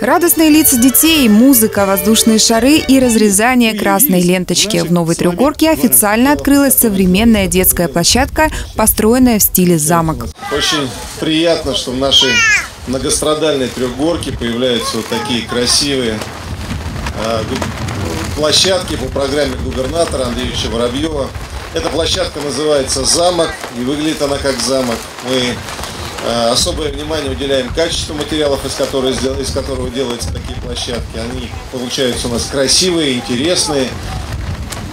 Радостные лица детей, музыка, воздушные шары и разрезание красной ленточки. В Новой Трехгорке официально открылась современная детская площадка, построенная в стиле замок. Очень приятно, что в нашей многострадальной Трехгорке появляются вот такие красивые э, площадки по программе губернатора Андреевича Воробьева. Эта площадка называется «Замок», и выглядит она как замок. Мы особое внимание уделяем качеству материалов, из которого, из которого делаются такие площадки. Они получаются у нас красивые, интересные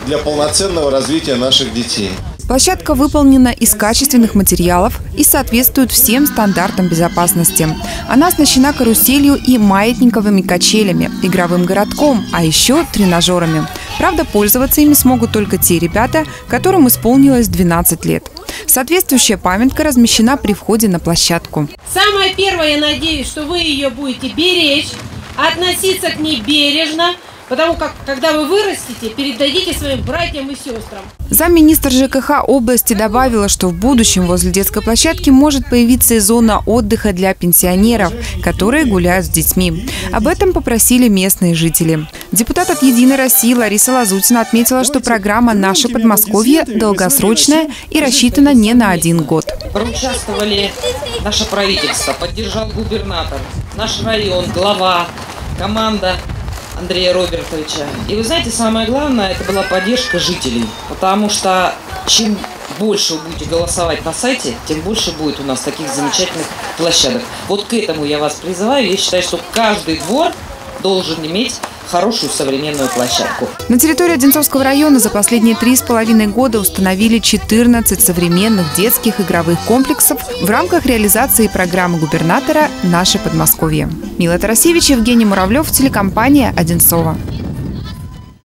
для полноценного развития наших детей. Площадка выполнена из качественных материалов и соответствует всем стандартам безопасности. Она оснащена каруселью и маятниковыми качелями, игровым городком, а еще тренажерами. Правда, пользоваться ими смогут только те ребята, которым исполнилось 12 лет. Соответствующая памятка размещена при входе на площадку. Самое первое, я надеюсь, что вы ее будете беречь, относиться к ней бережно, Потому как, когда вы вырастете, передадите своим братьям и сестрам. Замминистр ЖКХ области добавила, что в будущем возле детской площадки может появиться и зона отдыха для пенсионеров, которые гуляют с детьми. Об этом попросили местные жители. Депутат от «Единой России» Лариса Лазутина отметила, что программа «Наше Подмосковье» долгосрочная и рассчитана не на один год. Проучаствовали наше правительство, поддержал губернатор, наш район, глава, команда Андрея Робертовича. И вы знаете, самое главное, это была поддержка жителей. Потому что чем больше вы будете голосовать на сайте, тем больше будет у нас таких замечательных площадок. Вот к этому я вас призываю. Я считаю, что каждый двор должен иметь хорошую современную площадку. На территории Одинцовского района за последние три с половиной года установили 14 современных детских игровых комплексов в рамках реализации программы губернатора «Наше Подмосковье». Мила Тарасевич, Евгений Муравлев, телекомпания «Одинцова».